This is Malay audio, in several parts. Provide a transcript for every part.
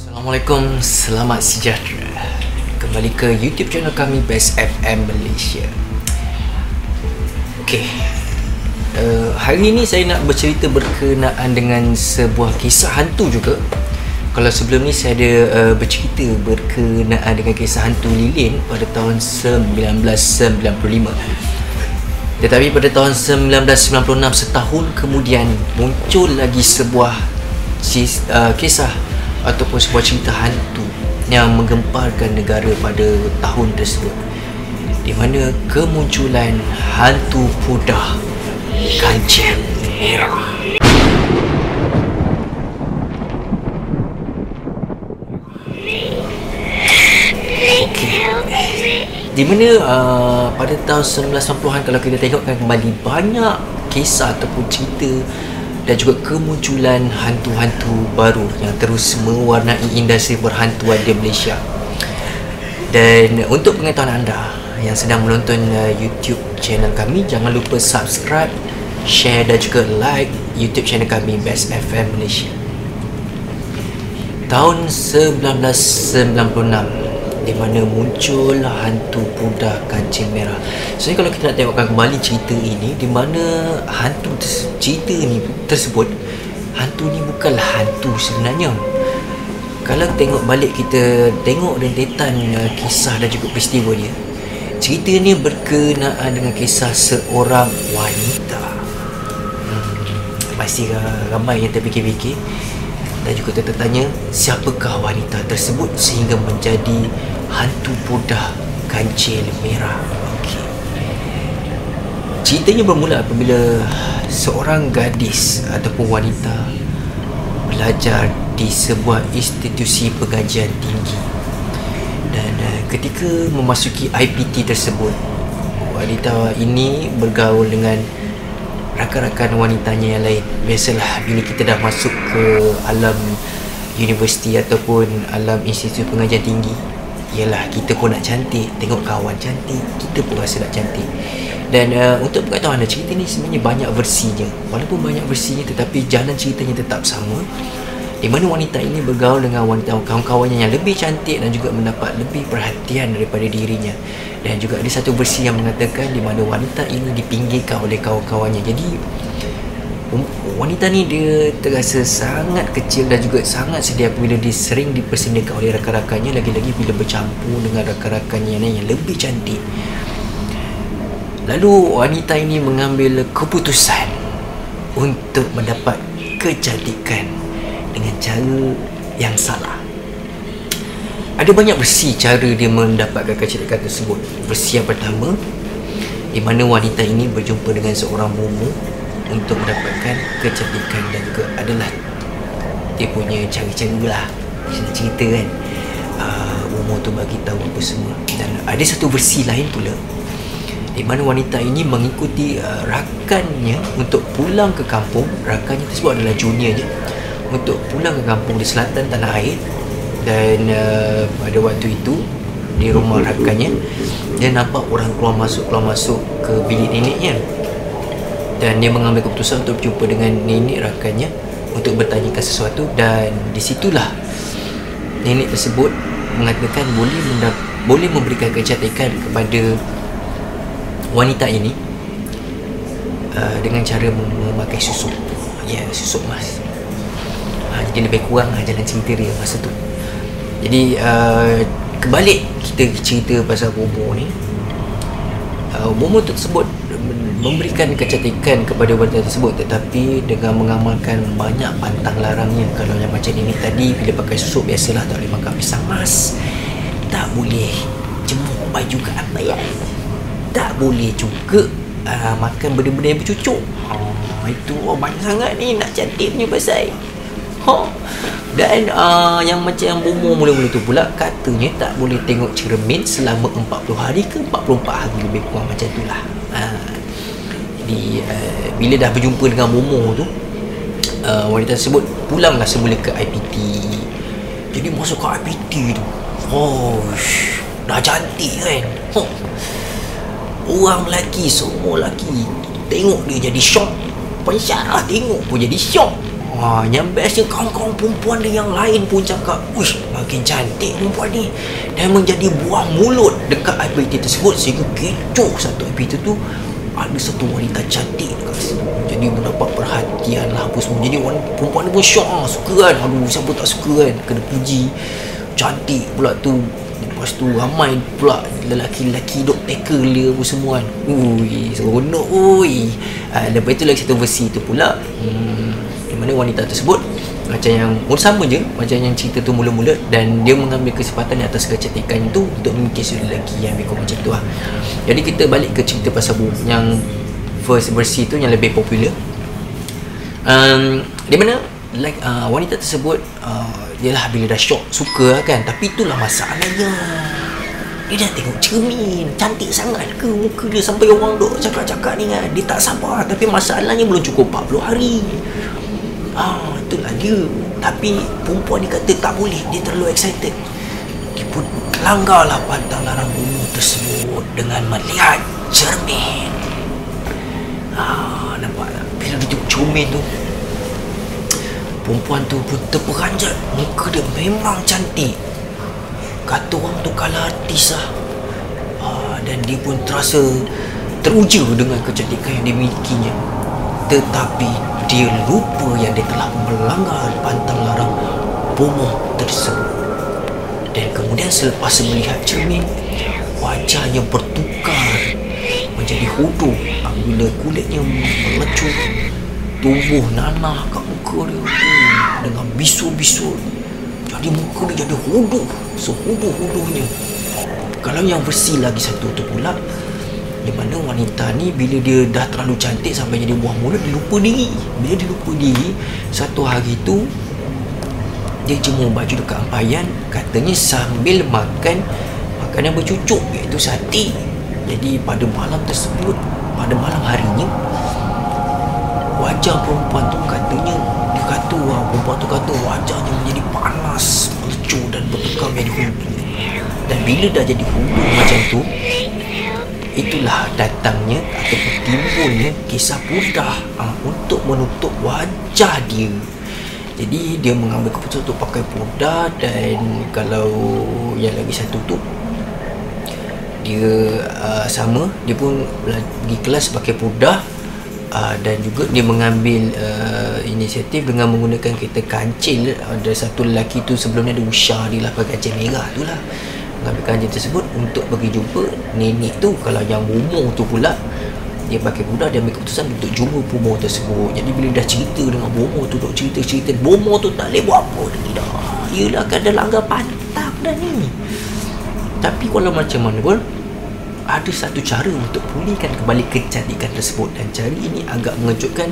Assalamualaikum, selamat sejahtera. Kembali ke YouTube channel kami Best FM Malaysia. Okay uh, Hari ini saya nak bercerita berkenaan dengan sebuah kisah hantu juga. Kalau sebelum ni saya ada uh, bercerita berkenaan dengan kisah hantu lilin pada tahun 1995 tetapi pada tahun 1996 setahun kemudian muncul lagi sebuah uh, kisah ataupun sebuah cerita hantu yang menggemparkan negara pada tahun tersebut. Di mana kemunculan hantu pudah kancing merah. Di mana uh, pada tahun 1990-an kalau kita tengokkan kembali banyak kisah ataupun cerita dan juga kemunculan hantu-hantu baru yang terus mewarnai industri perhantuan di Malaysia. Dan untuk pengetahuan anda yang sedang menonton uh, YouTube channel kami, jangan lupa subscribe, share dan juga like YouTube channel kami Best FM Malaysia. Tahun 1996 di mana muncul hantu budak kancing merah. So kalau kita nak tengokkan kembali cerita ini di mana hantu cerita ini tersebut hantu ni bukanlah hantu sebenarnya. Kalau tengok balik kita tengok rentetan uh, kisah dan juga peristiwa dia. Cerita ni berkenaan dengan kisah seorang wanita. Hmm, pasti ramai yang terfikir-fikir dan juga tertanya siapakah wanita tersebut sehingga menjadi hantu budak kancil merah okay. ceritanya bermula apabila seorang gadis ataupun wanita belajar di sebuah institusi pengajian tinggi dan uh, ketika memasuki IPT tersebut wanita ini bergaul dengan rakan-rakan wanitanya yang lain. Biasalah bila kita dah masuk ke alam universiti ataupun alam institusi pengajian tinggi ialah kita pun nak cantik. Tengok kawan cantik kita pun rasa nak cantik. Dan uh, untuk pengetahuan anda cerita ni sebenarnya banyak versinya. Walaupun banyak versinya tetapi jalan ceritanya tetap sama di mana wanita ini bergaul dengan wanita kawan-kawannya yang lebih cantik dan juga mendapat lebih perhatian daripada dirinya. Dan juga ada satu versi yang mengatakan di mana wanita ini dipinggirkan oleh kawan-kawannya. Jadi um, wanita ni dia terasa sangat kecil dan juga sangat sedia apabila dia sering dipersendakan oleh rakan-rakannya. Lagi-lagi bila bercampur dengan rakan-rakannya yang lebih cantik. Lalu wanita ini mengambil keputusan untuk mendapat kecantikan dengan cara yang salah. Ada banyak versi cara dia mendapatkan kecantikan tersebut. Versi yang pertama di mana wanita ini berjumpa dengan seorang mumu untuk mendapatkan kecantikan dan juga adalah dia punya cara-cara lah. Macam cerita kan. Uh, mumu tu bagi tahu apa semua. Dan ada satu versi lain pula di mana wanita ini mengikuti uh, rakannya untuk pulang ke kampung. Rakannya tersebut adalah juniornya untuk pulang ke kampung di selatan tanah air. Dan uh, pada waktu itu di rumah rakannya dia nampak orang keluar masuk keluar masuk ke bilik neneknya dan dia mengambil keputusan untuk berjumpa dengan nenek rakannya untuk bertanyakan sesuatu. Dan disitulah nenek tersebut mengatakan boleh mendap- boleh memberikan kecantikan kepada wanita ini uh, dengan cara memakai susuk. Ya yeah, susuk mas uh, jadi lebih kurang uh, jalan cerita dia masa tu. Jadi uh, kebalik kita cerita pasal Bobo ni uh, Bobo tersebut memberikan kecantikan kepada wanita tersebut tetapi dengan mengamalkan banyak pantang larangnya. Kalau yang macam ini tadi bila pakai susuk biasalah tak boleh makan pisang. Mas tak boleh jemur baju ke apa ya? Tak boleh juga uh, makan benda-benda yang bercucuk. Oh, itu oh, banyak sangat ni nak cantik punya pasal? Dan uh, yang macam yang bomo mula-mula tu pula Katanya tak boleh tengok cermin selama 40 hari ke 44 hari lebih kurang macam tu lah. Uh, Jadi uh, bila dah berjumpa dengan bomo tu uh, Wanita tersebut pulanglah semula ke IPT Jadi masuk ke IPT tu Oh, dah cantik kan? Huh. Orang lelaki, semua lelaki Tengok dia jadi shock Pensyarah tengok pun jadi shock Wah, yang bestnya kawan-kawan perempuan dia yang lain pun cakap, Uish, makin cantik perempuan ni. Dan menjadi buah mulut dekat IPT tersebut sehingga kecoh satu IPT tu ada satu wanita cantik dekat situ. Jadi mendapat perhatian lah apa semua. Jadi wanita, perempuan ni pun syok lah, suka kan. Aduh, siapa tak suka kan. Kena puji. Cantik pula tu. Lepas tu ramai pula lelaki-lelaki dok tackle dia apa semua kan. Ui, seronok ui. Uh, lepas tu lagi satu versi tu pula. Hmm, mana wanita tersebut. Macam yang pun sama je. Macam yang cerita tu mula-mula dan dia mengambil kesempatan di atas kecantikan itu untuk mengikis lelaki yang lebih kurang macam tu lah. Jadi kita balik ke cerita pasal bu yang first versi tu yang lebih popular. Um, di mana like uh, wanita tersebut uh, ialah bila dah shock suka lah kan. Tapi itulah masalahnya. Dia dah tengok cermin cantik sangat ke? Muka dia sampai orang duk cakap-cakap ni kan. Dia tak sabar tapi masalahnya belum cukup 40 hari Ah, itulah dia. Tapi perempuan ni kata tak boleh. Dia terlalu excited. Dia pun langgarlah pantang larang bumi tersebut dengan melihat cermin. Ah, nampak tak? Bila dia tengok cermin tu, perempuan tu pun terperanjat. Muka dia memang cantik. Kata orang tu kalah artis lah. Ah, dan dia pun terasa teruja dengan kecantikan yang dimilikinya. Tetapi dia lupa yang dia telah melanggar pantang larang bomoh tersebut. Dan kemudian selepas melihat cermin, wajahnya bertukar menjadi hodoh bila kulitnya melecut. Tumbuh nanah kat muka dia dengan bisul-bisul jadi muka dia jadi hodoh sehodoh-hodohnya kalau yang versi lagi satu tu pula di mana wanita ni bila dia dah terlalu cantik sampai jadi buah mulut dia lupa diri. Bila dia lupa diri satu hari tu dia jemur baju dekat ampayan katanya sambil makan makanan bercucuk iaitu sate. Jadi pada malam tersebut pada malam harinya wajah perempuan tu katanya dia kata wah, perempuan tu kata wajahnya menjadi panas melecur dan bertukar menjadi hundu dan bila dah jadi hundu macam tu itulah datangnya ataupun timbulnya kisah Buddha uh, untuk menutup wajah dia. Jadi dia mengambil keputusan untuk pakai Buddha dan kalau yang lagi satu tu dia uh, sama dia pun pergi kelas pakai Buddha uh, dan juga dia mengambil uh, inisiatif dengan menggunakan kereta kancil. Ada satu lelaki tu sebelumnya ada usha dia lah pakai kancil merah tu lah mengambil kancing tersebut untuk pergi jumpa nenek tu. Kalau yang bomoh tu pula dia pakai budak dia ambil keputusan untuk jumpa bomoh tersebut. Jadi bila dah cerita dengan bomoh tu duk cerita-cerita bomoh tu tak boleh buat apa lagi dah ialah kan dah langgar pantang dah ni. Tapi kalau macam mana pun ada satu cara untuk pulihkan kembali kecantikan tersebut. Dan cara ini agak mengejutkan.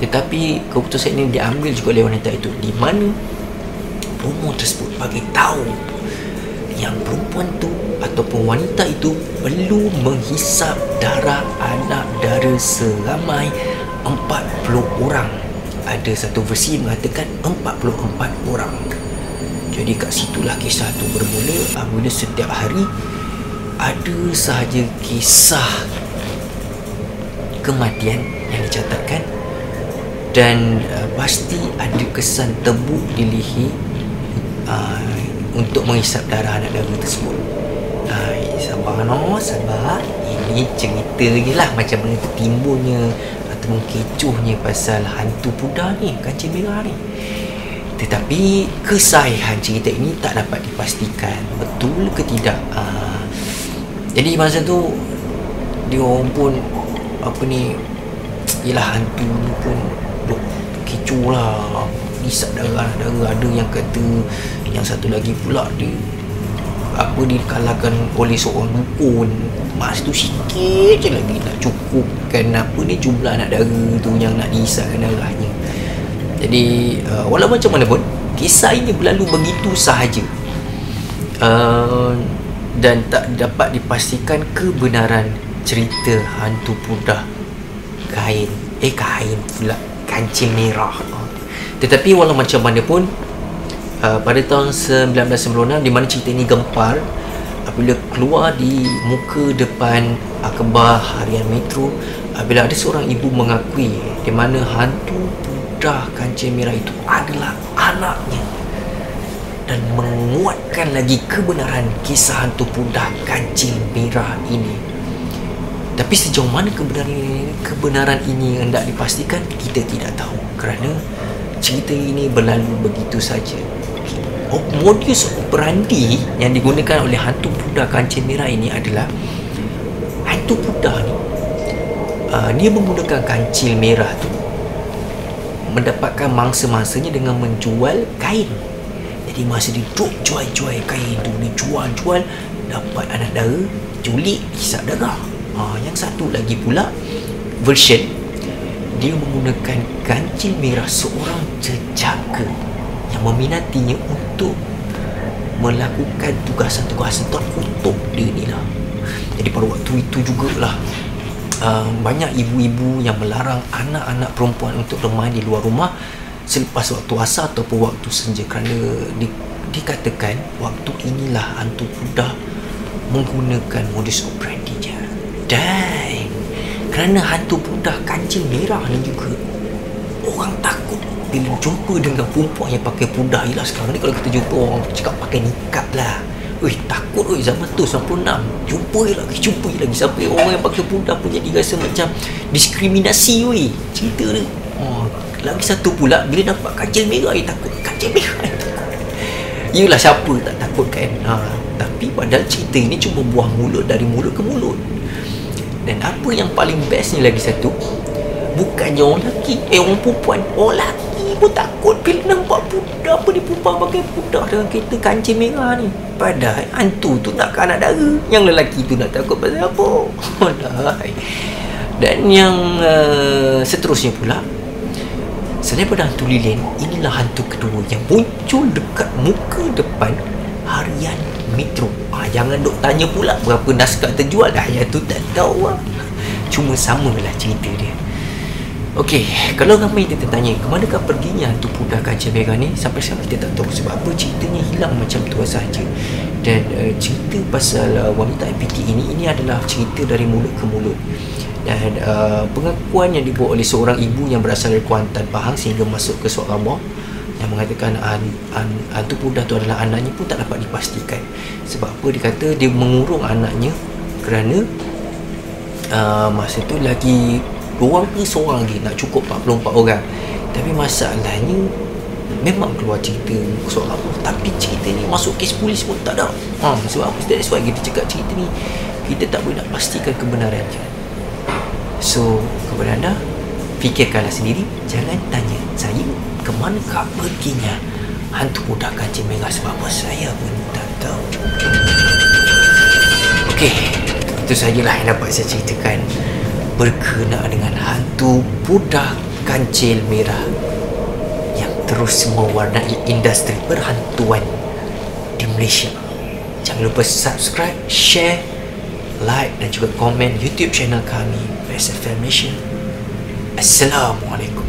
Tetapi keputusan ini diambil juga oleh wanita itu. Di mana bomoh tersebut bagi tahu yang perempuan tu ataupun wanita itu perlu menghisap darah anak dara seramai 40 orang. Ada satu versi mengatakan 44 orang. Jadi kat situlah kisah tu bermula apabila setiap hari ada sahaja kisah kematian yang dicatatkan dan uh, pasti ada kesan tebuk di leher uh, untuk menghisap darah anak dara tersebut. Hai, sabar no, sabar. Ini cerita je lah macam mana tu timbulnya atau kecohnya pasal hantu Buddha ni, kancing merah ni. Tetapi kesahihan cerita ini tak dapat dipastikan betul ke tidak. Uh, jadi masa tu dia orang pun apa ni ialah hantu pun duk kecoh lah isap darah-darah ada yang kata yang satu lagi pula dia apa dikalahkan oleh seorang dukun. Mas tu sikit je lagi nak cukupkan apa ni jumlah anak dara tu yang nak diisapkan darahnya. Jadi uh, walau macam mana pun kisah ini berlalu begitu sahaja. Uh, dan tak dapat dipastikan kebenaran cerita hantu pudah kain. Eh kain pula. Kancing merah tetapi walau macam mana pun uh, pada tahun 1996 di mana cerita ini gempar apabila keluar di muka depan akhbar harian metro apabila ada seorang ibu mengakui di mana hantu Pudah Kancil Merah itu adalah anaknya dan menguatkan lagi kebenaran kisah hantu Pudah Kancil Merah ini. Tapi sejauh mana kebenaran ini, kebenaran ini hendak dipastikan kita tidak tahu kerana cerita ini berlalu begitu saja. Oh, modus operandi yang digunakan oleh hantu Buddha kancil merah ini adalah hantu Buddha ni uh, dia menggunakan kancil merah tu mendapatkan mangsa-mangsanya dengan menjual kain jadi masa dia duk jual-jual kain tu dia jual-jual dapat anak dara culik kisah darah ha, yang satu lagi pula version dia menggunakan kancil merah seorang jejaka yang meminatinya untuk melakukan tugasan-tugasan terkutuk dia ni lah. Jadi pada waktu itu jugalah uh, banyak ibu-ibu yang melarang anak-anak perempuan untuk bermain di luar rumah selepas waktu asar ataupun waktu senja. Kerana di, dikatakan waktu inilah hantu kuda menggunakan modus operandi dia. Dan kerana hantu budak kancing merah ni juga orang takut bila jumpa dengan perempuan yang pakai pudah ialah sekarang ni kalau kita jumpa orang cakap pakai nikap lah. Wih takut wih zaman tu 96 Jumpa lagi jumpa lagi. Sampai orang yang pakai pudah pun jadi rasa macam Diskriminasi wih Cerita ni oh, Lagi satu pula Bila nampak kancil merah dia takut. Kancil merah dia takut. Yelah siapa tak takut kan? Ha, Tapi padahal cerita ini cuma buah mulut Dari mulut ke mulut Dan apa yang paling best ni lagi satu Bukannya orang lelaki Eh orang perempuan Orang lelaki pun takut bila nampak budak apa ni perempuan pakai budak dengan kereta kancing merah ni. Padahal hantu tu nak anak dara. Yang lelaki tu nak takut pasal apa? Walai. dan yang uh, seterusnya pula selain pada hantu lilin inilah hantu kedua yang muncul dekat muka depan harian Metro. Ah, jangan duk tanya pula berapa naskah terjual. Dah yang tu tak tahu lah. Cuma samalah cerita dia. Okey, kalau ramai kita tanya ke manakah perginya hantu pudah kaca merah ni? Sampai sekarang kita tak tahu sebab apa ceritanya hilang macam tu saja. Dan uh, cerita pasal uh, wanita MPT ini ini adalah cerita dari mulut ke mulut. Dan uh, pengakuan yang dibuat oleh seorang ibu yang berasal dari Kuantan Pahang sehingga masuk ke yang mengatakan an, an, hantu pudah tu adalah anaknya pun tak dapat dipastikan. Sebab apa? Dia kata dia mengurung anaknya kerana uh, masa tu lagi orang ke seorang lagi nak cukup 44 orang. Tapi masalahnya memang keluar cerita soal apa tapi cerita ni masuk kes polis pun tak ada. Ha, sebab apa? That's why kita cakap cerita ni kita tak boleh nak pastikan kebenaran je. So kepada anda fikirkanlah sendiri. Jangan tanya saya ke manakah perginya. Hantu budak kancing merah sebab saya pun tak tahu. Okey, itu sajalah yang dapat saya ceritakan. Berkenaan dengan hantu budak kancil merah yang terus mewarnai industri perhantuan di Malaysia. Jangan lupa subscribe, share, like dan juga komen YouTube channel kami, SFM Malaysia. Assalamualaikum.